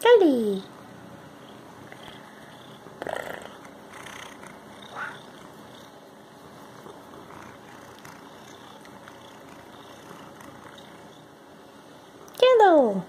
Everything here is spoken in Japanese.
Kylie. Hello.